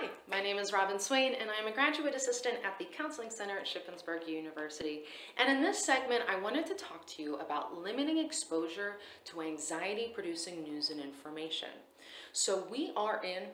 Hi, my name is Robyn Swayne and I'm a graduate assistant at the Counseling Center at Shippensburg University. And in this segment, I wanted to talk to you about limiting exposure to anxiety producing news and information. So we are in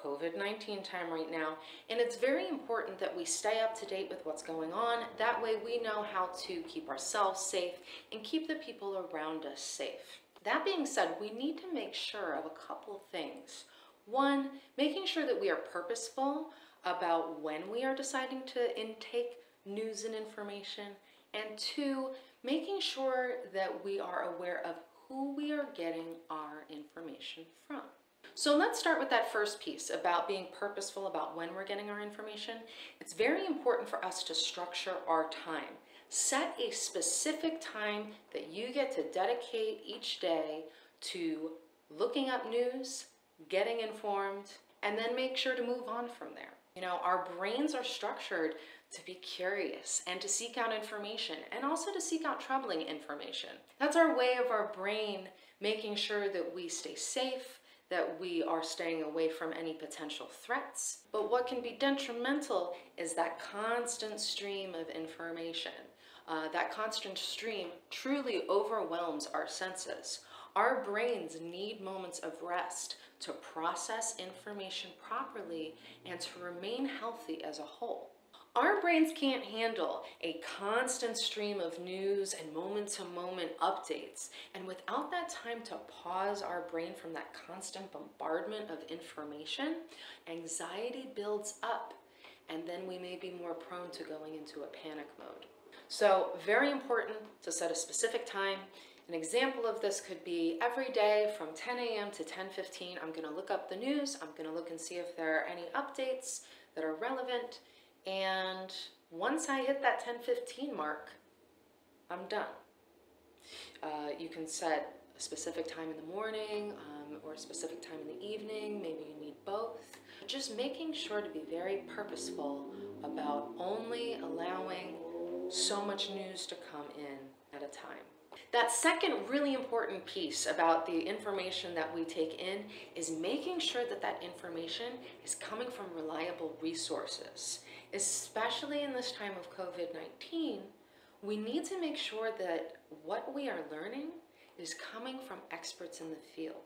COVID-19 time right now, and it's very important that we stay up to date with what's going on. That way we know how to keep ourselves safe and keep the people around us safe. That being said, we need to make sure of a couple things. One, making sure that we are purposeful about when we are deciding to intake news and information. And two, making sure that we are aware of who we are getting our information from. So let's start with that first piece about being purposeful about when we're getting our information. It's very important for us to structure our time. Set a specific time that you get to dedicate each day to looking up news, getting informed, and then make sure to move on from there. You know, our brains are structured to be curious and to seek out information and also to seek out troubling information. That's our way of our brain making sure that we stay safe, that we are staying away from any potential threats. But what can be detrimental is that constant stream of information. Uh, that constant stream truly overwhelms our senses. Our brains need moments of rest to process information properly and to remain healthy as a whole. Our brains can't handle a constant stream of news and moment to moment updates. And without that time to pause our brain from that constant bombardment of information, anxiety builds up and then we may be more prone to going into a panic mode. So very important to set a specific time an example of this could be every day from 10 a.m. to 10.15, I'm gonna look up the news, I'm gonna look and see if there are any updates that are relevant, and once I hit that 10.15 mark, I'm done. Uh, you can set a specific time in the morning um, or a specific time in the evening, maybe you need both. Just making sure to be very purposeful about only allowing so much news to come in at a time. That second really important piece about the information that we take in is making sure that that information is coming from reliable resources. Especially in this time of COVID-19, we need to make sure that what we are learning is coming from experts in the field.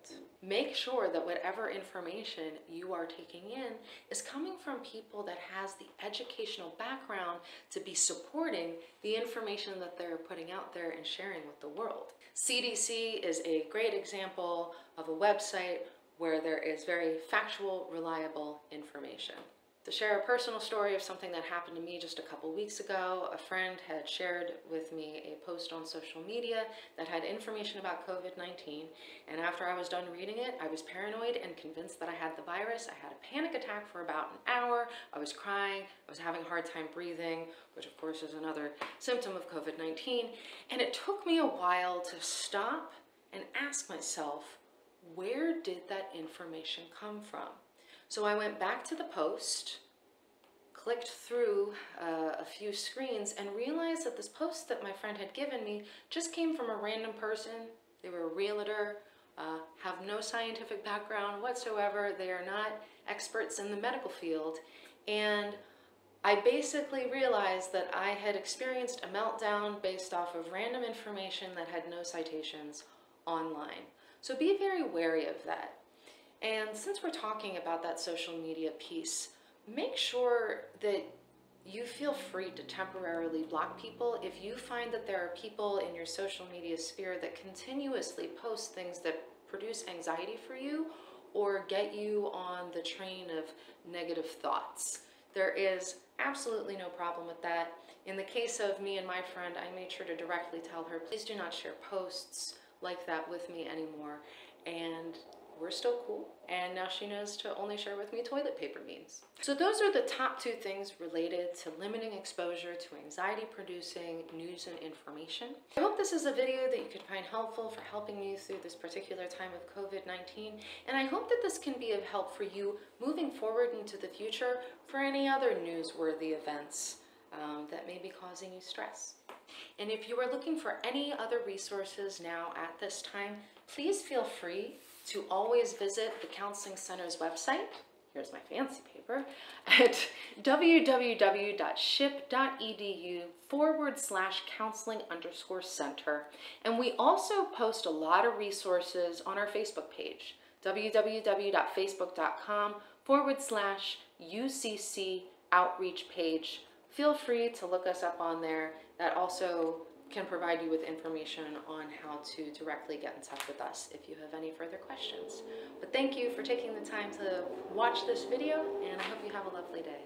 Make sure that whatever information you are taking in is coming from people that has the educational background to be supporting the information that they're putting out there and sharing with the world. CDC is a great example of a website where there is very factual, reliable information. To share a personal story of something that happened to me just a couple weeks ago, a friend had shared with me a post on social media that had information about COVID-19, and after I was done reading it, I was paranoid and convinced that I had the virus. I had a panic attack for about an hour. I was crying. I was having a hard time breathing, which of course is another symptom of COVID-19, and it took me a while to stop and ask myself, where did that information come from? So I went back to the post, clicked through uh, a few screens and realized that this post that my friend had given me just came from a random person. They were a realtor, uh, have no scientific background whatsoever. They are not experts in the medical field. And I basically realized that I had experienced a meltdown based off of random information that had no citations online. So be very wary of that. And since we're talking about that social media piece, make sure that you feel free to temporarily block people if you find that there are people in your social media sphere that continuously post things that produce anxiety for you or get you on the train of negative thoughts. There is absolutely no problem with that. In the case of me and my friend, I made sure to directly tell her, please do not share posts like that with me anymore. And we're still cool. And now she knows to only share with me toilet paper memes. So those are the top two things related to limiting exposure to anxiety producing news and information. I hope this is a video that you could find helpful for helping you through this particular time of COVID-19. And I hope that this can be of help for you moving forward into the future for any other newsworthy events um, that may be causing you stress. And if you are looking for any other resources now at this time, please feel free to always visit the Counseling Center's website. here's my fancy paper, at www.ship.edu forward slash counseling underscore center. And we also post a lot of resources on our Facebook page, www.facebook.com forward slash UCC outreach page. Feel free to look us up on there. That also can provide you with information on how to directly get in touch with us if you have any further questions. But thank you for taking the time to watch this video and I hope you have a lovely day.